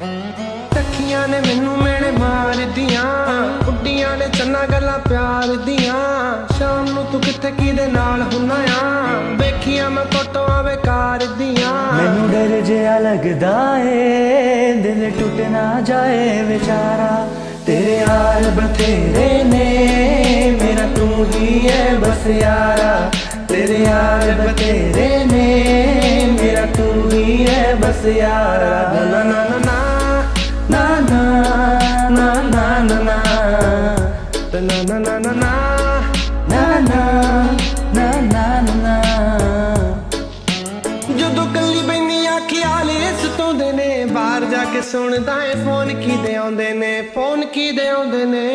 ਟੱਕੀਆਂ ਨੇ ਮੈਨੂੰ ਮੈਨੇ ਮਾਰਦੀਆਂ ਉੱਡੀਆਂ ਨੇ ਚੰਨਾ ਗੱਲਾਂ ਪਿਆਰ ਦੀਆਂ। ਸ਼ਾਮ ਨੂੰ ਤੂੰ ਕਿੱਥੇ ਕਿਦੇ ਨਾਲ ਹੁੰਨਾ ਆ? ਵੇਖੀਆਂ ਮੈਂ ਫੋਟੋਆਂ ਵੇਕਾਰ ਦੀਆਂ। ਮੈਨੂੰ ਡਰ ਜਿਹਾ ਲੱਗਦਾ ਏ ਦਿਲ ਟੁੱਟ ਨਾ ਜਾਏ ਵਿਚਾਰਾ। ਤੇਰੇ ਹਾਲ ਬਥੇਰੇ ਨੇ ਮੇਰਾ ਤੂੰ ਹੀ ਏ ਬਸ ਯਾਰਾ। ਤੇਰੇ ਹਾਲ ਬਥੇਰੇ ਨੇ ਮੇਰਾ ਤੂੰ ਹੀ ਏ ਬਸ ਯਾਰਾ। ਨਾ ਨਾ ਨਾ ਨਾ ਨਾ ਨਾ ਤੇ ਨਾ ਨਾ ਨਾ ਨਾ ਨਾ ਨਾ ਨਾ ਨਾ ਜਦੋਂ ਕੱਲੀ ਬੈਨੀ ਆ ਖਿਆਲ ਇਸ ਦੇ ਨੇ, ਬਾਹਰ ਜਾ ਕੇ ਸੁਣਦਾ ਏ ਫੋਨ ਦੇ ਆਉਂਦੇ ਨੇ, ਫੋਨ ਕੀ ਦੇ ਆਉਂਦੇ ਨੇ।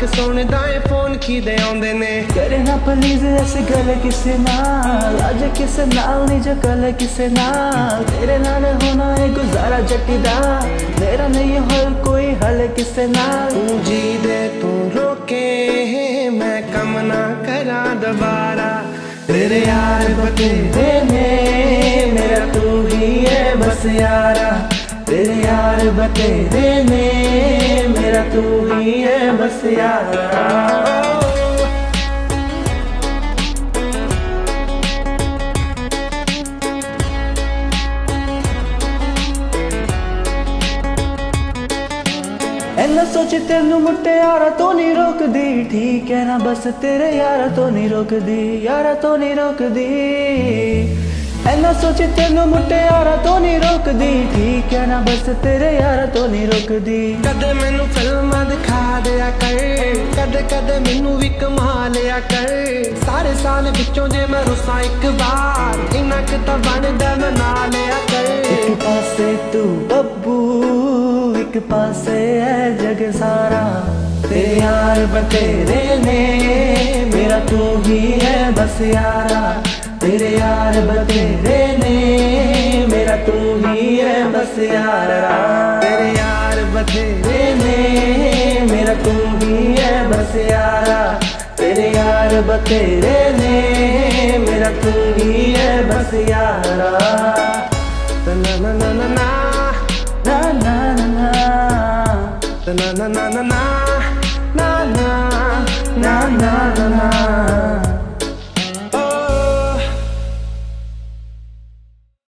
ਕੇ ਸੋਹਣੇ ਦਾਏ ਫੋਨ ਕੀ ਦੇ ਆਉਂਦੇ ਨੇ ਕਰੇ ਨਾ ਪਲੀਜ਼ ਐਸੇ ਗੱਲ ਕਿਸੇ ਨਾਲ ਅੱਜ ਕਿਸੇ ਨਾਲ ਨਹੀਂ ਜੋ ਕੱਲ ਕਿਸੇ ਨਾਲ ਤੇਰੇ ਨਾਲ ਹੋਣਾ ਏ ਗੁਜ਼ਾਰਾ ਜੱਟੀ ਦਾ ਮੇਰਾ ਨਹੀਂ ਹਲ ਕੋਈ ਹਲ ਕਿਸੇ ਨਾਲ ਤੂੰ ਜੀ ਦੇ ਤੂੰ ਰੋਕੇ ਮੈਂ ਕੰਮ ਨਾ ਕਰਾਂ ਦੁਬਾਰਾ तेरे यार बतेरे में मेरा तू ही है बस यारा ਤੇਰੇ ਯਾਰ ਬਤੇਰੇ ਨੇ, ਮੇਰਾ ਤੂੰ ਹੀ ਹੈ ਬਸ ਯਾਰ। ਐਨਾ ਸੋਚ ਤੈਨੂੰ ਮੁਟਿਆਰਾ ਤੋਂ ਨਹੀਂ ਰੋਕਦੀ, ਠੀਕ ਹੈ ਨਾ ਬਸ ਤੇਰੇ ਯਾਰਾ ਤੋਂ ਨਹੀਂ ਰੋਕਦੀ, ਯਾਰਾ ਤੋਂ ਨਹੀਂ ਰੋਕਦੀ। ਐਨਾ ਸੋਚ ਤੈਨੂੰ ਮੁਟਿਆਰਾ ਤੋਂ ਨਹੀਂ ਰੋਕਦੀ। ਠੀਕ ਹੈ ਨਾ ਬਸ ਤੇਰੇ ਯਾਰਾ ਤੋਂ ਨਹੀਂ ਰੋਕਦੀ। ਕਦੇ ਮੈਨੂੰ ਫਿਲਮਾਂ ਦਿਖਾ ਦਿਆ ਕਰ। ਕਦੇ ਕਦੇ ਮੈਨੂੰ ਵੀ ਕਮਾ ਲਿਆ ਕਰ। ਸਾਰੇ ਸਾਲ ਵਿੱਚੋਂ ਜੇ ਮੈਂ ਰੁੱਸਾਂ ਇੱਕ ਵਾਰ ਇੰਨਾ ਕਿ ਤਾਂ ਬਣਦਾ ਮੈਂ ਨਾ ਲਿਆ ਕਰ। ਇੱਕ ਪਾਸੇ ਤੂੰ ਬੱਬੂ ਇੱਕ ਪਾਸੇ ਹੈ ਜਗ ਸਾਰਾ। ਤੇਰੇ ਯਾਰ ਬਤੇਰੇ ਨੇ ਮੇਰਾ ਤੂੰ ਹੀ ਹੈ ਬਸ ਯਾਰਾ। ਤੇਰੇ प्यार बतेरे ने, मेरा तू ही है बस यारा। तेरे यार बतेरे ने, मेरा तू ही है बस यारा। तेरे यार बतेरे ने, मेरा तू ही है बस यारा। ना ना ना ना ना ना ना ना ना ना ना ना ना ना ना ना